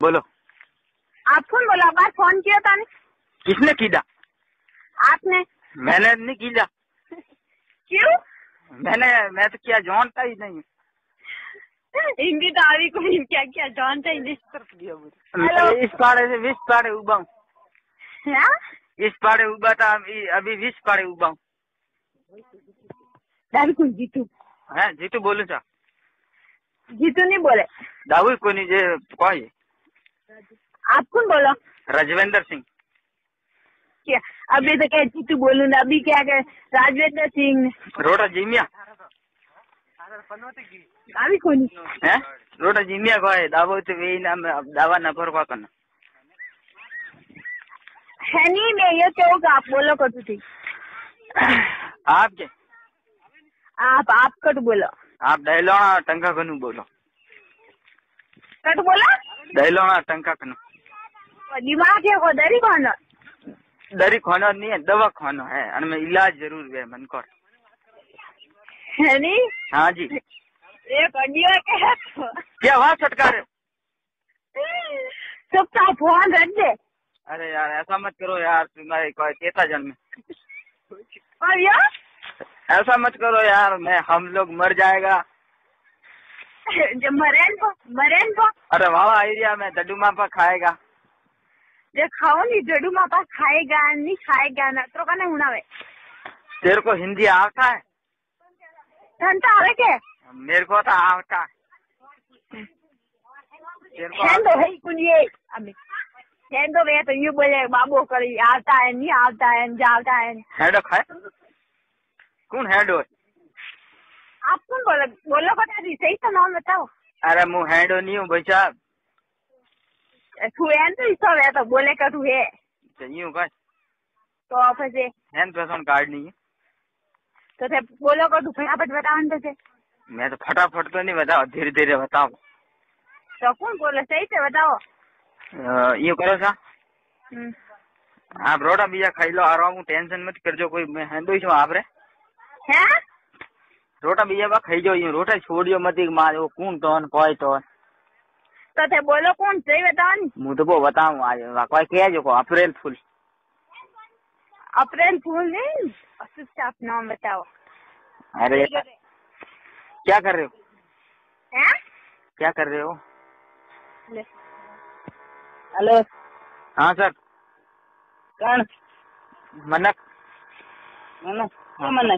बोलो आप कौन बोला बात फोन किया था ने किसने कीधा आपने मैंने नहीं कीधा क्यों मैंने मैं तो क्या जानता ही नहीं हिंदी तो આવી કોઈ क्या क्या जानता ही नहीं मैं इस पाड़े से विस पाड़े उबा हूँ हाँ इस पाड़े उबा था अभी अभी विस पाड़े उबा हूँ दावी कौन जीतू है जीतू बोलू चा जीतू नहीं बोले दाऊ को नहीं जे कौन आप कौन बोलो? राजवेंद्र सिंह। क्या? अभी तो क्या जीतू बोलू ना अभी क्या कह राजवेंद्र सिंह। रोटा जीमिया है? रोटा जीमिया को है दावो तो वे ना दावा न पर को करना। है नहीं मैं ये कहूँगा आप बोलो कटू थी? आप के आप आप कट बोलो। आप दहलोना टंका कनु दहलोना टंका कनु दिमाग है को दरी कौन दरी खाना नहीं है दवा खाना है और में इलाज ज़रूर है मन कर है नहीं हाँ जी एक अडियो के है तो क्या हुआ छटकार सबका फ़ोन रख दे अरे यार ऐसा मत करो यार तुम्हारे कोई चेता जन में और यार ऐसा मत करो यार मैं हम लोग मर जाएगा मरेन अरे वाला एरिया में दड्डू मापा खाएगा जो खाओ नहीं जडू मापा खाएगा नहीं खाएगा ना तो कने हुनावे तेरे को हिंदी आता है ठंडा आवे के मेरे को तो आता है तो है कुन ये अभी हैंड तो वे तो यू बोले बाबू करी आता है नहीं आता है जाता है हेडो खाए कौन हेडो है आप कौन बोलो? बोलो को दादी सही तो नाम बताओ। अरे मुँह हेडो नहीं हूँ भाई साहब। तू है तो इसो वे तो बोले का तू है। चाहिए हूँ तो आप से हैंड पेशन कार्ड नहीं है। तो थे बोलो को तू फटाफट बताओ तो से। मैं तो फटाफट तो नहीं बताओ धीरे धीरे बताओ तो कौन बोले? सही से बताओ। यूँ करो सा। हम्म। आप रोटा बीजा खाई लो आराम हूँ टेंशन मत करजो कोई मैं हेंदो छो आप रे। हैं? रोटा बीजा बा खाई जो यूँ रोटा छोड़ियो मत कि मार वो कौन टोन कोई टोन तो थे बोलो कौन सही बताओ नी मुँह तो वो बताऊँ आज वा कोई कह जो को अप्रैल फुल अप्रैल फूल नहीं चुपचाप नाम बताओ अरे क्या कर रहे हो हैं क्या कर रहे हो हेलो हाँ सर कौन मनक मनो क्या मन है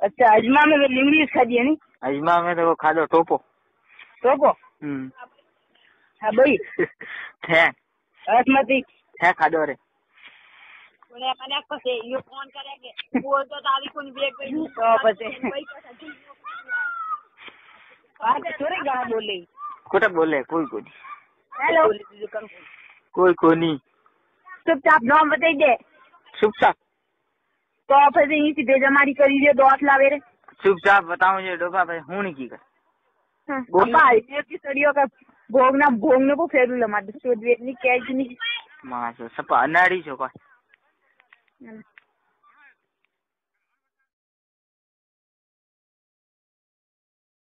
अच्छा अजमा में वे लिंगड़ी खादी है नी અજમા મેં તો ખાધો ટોપો टोपो હમ हाँ भाई થે बासमती થે ખાધો રે બોલે મને કસે યો ફોન કરે કે બોલ તો તારી કોની બેગ પડી તો પછી વાત ચોરી ગાણા બોલે કોટા બોલે કોઈ કોઈ હેલો કોઈ કોની ચૂપચાપ નામ બતાવી દે ચૂપચાપ તો પછી અહીંથી ભેજામારી કરી દે દોત લાવે રે ચૂપચાપ बताऊं ये डोबा भाई हूं नहीं की कर बोल। અપા એ કિસડીઓ કા ભોગ ના ભોગ ને બહુ ફેરું લે મારે શોધવી એટલી કે જ નહીં मां सपा अनाड़ी छो कोई હમ.